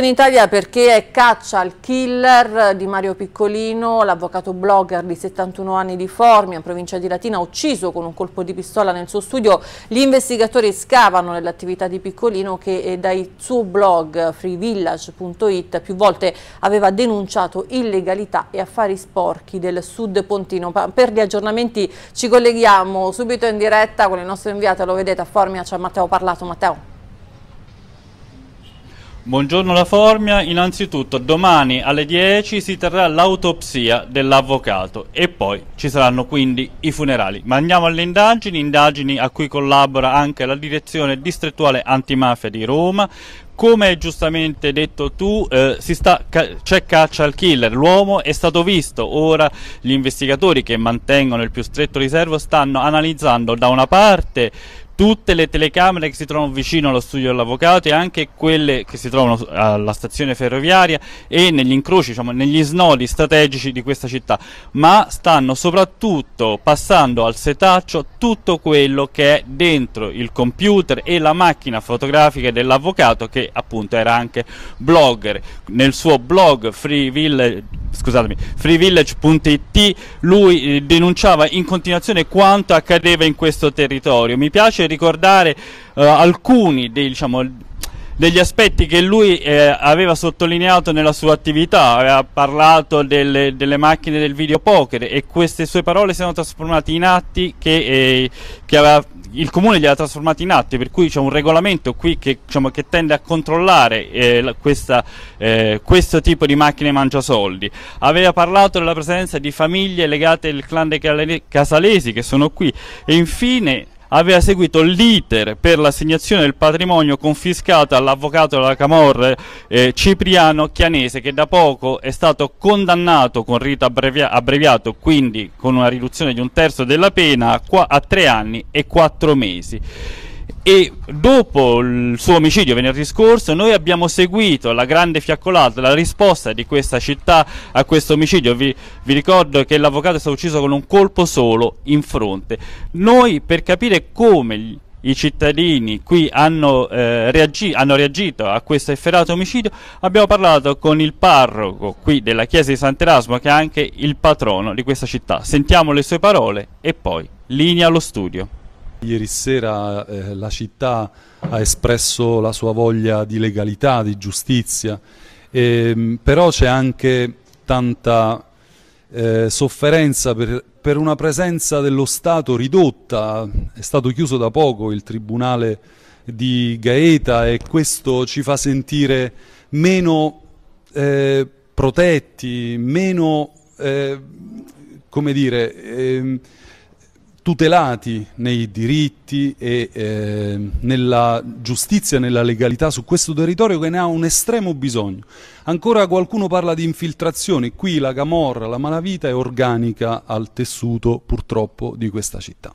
In Italia perché caccia al killer di Mario Piccolino, l'avvocato blogger di 71 anni di Formia, in provincia di Latina, ucciso con un colpo di pistola nel suo studio. Gli investigatori scavano nell'attività di Piccolino che eh, dai suo blog freevillage.it più volte aveva denunciato illegalità e affari sporchi del sud pontino. Per gli aggiornamenti ci colleghiamo subito in diretta con il nostro inviato, lo vedete a Formia, c'è Matteo Parlato. Matteo. Buongiorno La Formia, innanzitutto domani alle 10 si terrà l'autopsia dell'avvocato e poi ci saranno quindi i funerali. Ma andiamo alle indagini, indagini a cui collabora anche la direzione distrettuale antimafia di Roma. Come hai giustamente detto tu, eh, c'è caccia al killer, l'uomo è stato visto, ora gli investigatori che mantengono il più stretto riservo stanno analizzando da una parte tutte le telecamere che si trovano vicino allo studio dell'avvocato e anche quelle che si trovano alla stazione ferroviaria e negli incroci, diciamo, negli snodi strategici di questa città, ma stanno soprattutto passando al setaccio tutto quello che è dentro il computer e la macchina fotografica dell'avvocato che appunto era anche blogger. Nel suo blog Free Village scusatemi, freevillage.it lui eh, denunciava in continuazione quanto accadeva in questo territorio. Mi piace ricordare eh, alcuni dei, diciamo, degli aspetti che lui eh, aveva sottolineato nella sua attività, aveva parlato delle, delle, macchine del videopoker e queste sue parole si sono trasformate in atti che, eh, che aveva il comune li ha trasformati in atti, per cui c'è un regolamento qui che, diciamo, che tende a controllare eh, questa, eh, questo tipo di macchine mangiasoldi. Aveva parlato della presenza di famiglie legate al clan dei Casalesi che sono qui e infine aveva seguito l'iter per l'assegnazione del patrimonio confiscato all'avvocato della Camorra eh, Cipriano Chianese che da poco è stato condannato con rito abbrevia abbreviato, quindi con una riduzione di un terzo della pena a, a tre anni e quattro mesi e dopo il suo omicidio venerdì scorso noi abbiamo seguito la grande fiaccolata, la risposta di questa città a questo omicidio. Vi, vi ricordo che l'avvocato è stato ucciso con un colpo solo in fronte. Noi per capire come i cittadini qui hanno, eh, reagi hanno, reagito a questo efferato omicidio, abbiamo parlato con il parroco qui della chiesa di Sant'Erasmo che è anche il patrono di questa città. Sentiamo le sue parole e poi linea allo studio. Ieri sera eh, la città ha espresso la sua voglia di legalità, di giustizia, eh, però c'è anche tanta eh, sofferenza per, per, una presenza dello Stato ridotta, è stato chiuso da poco il Tribunale di Gaeta e questo ci fa sentire meno eh, protetti, meno, eh, come dire, ehm, tutelati nei diritti e eh, nella giustizia e nella legalità su questo territorio che ne ha un estremo bisogno. Ancora qualcuno parla di infiltrazioni, qui la camorra, la malavita è organica al tessuto purtroppo di questa città.